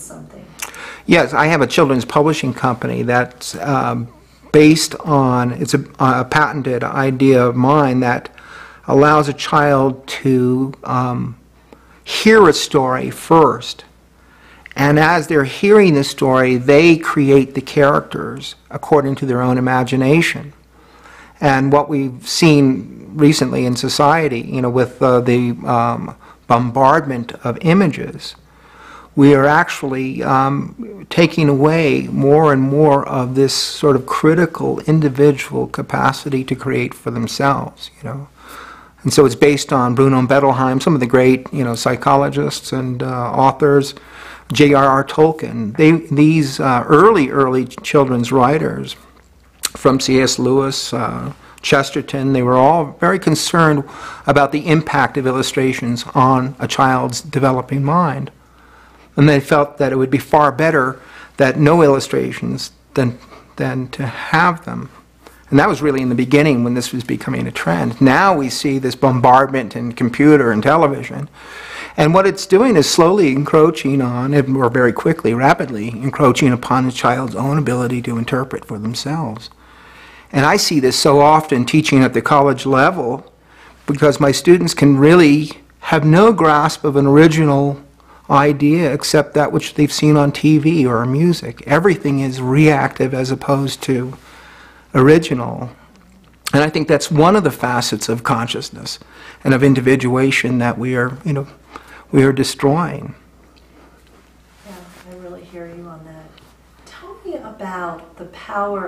something. Yes, I have a children's publishing company that's um, based on, it's a a patented idea of mine that allows a child to um, hear a story first. And as they're hearing the story, they create the characters according to their own imagination. And what we've seen recently in society, you know, with uh, the um, bombardment of images, we are actually um, taking away more and more of this sort of critical individual capacity to create for themselves, you know. And so it's based on Bruno Bettelheim, some of the great, you know, psychologists and uh, authors, J.R.R. Tolkien. They, these uh, early, early children's writers, from C.S. Lewis, uh, Chesterton, they were all very concerned about the impact of illustrations on a child's developing mind. And they felt that it would be far better that no illustrations than, than to have them. And that was really in the beginning when this was becoming a trend. Now we see this bombardment in computer and television. And what it's doing is slowly encroaching on, or very quickly, rapidly, encroaching upon a child's own ability to interpret for themselves. And I see this so often teaching at the college level because my students can really have no grasp of an original idea except that which they've seen on TV or music. Everything is reactive as opposed to original. And I think that's one of the facets of consciousness and of individuation that we are, you know, we are destroying. Yeah, I really hear you on that. Tell me about the power